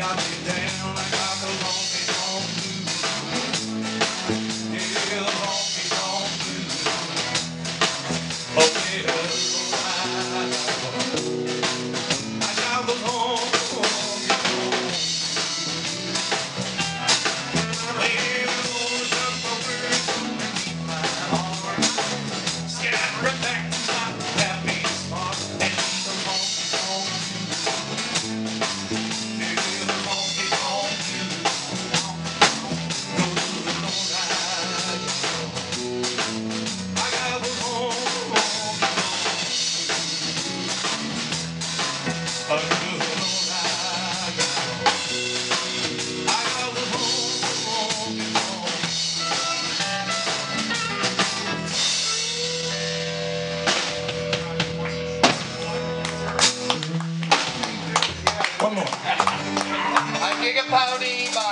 really More. A by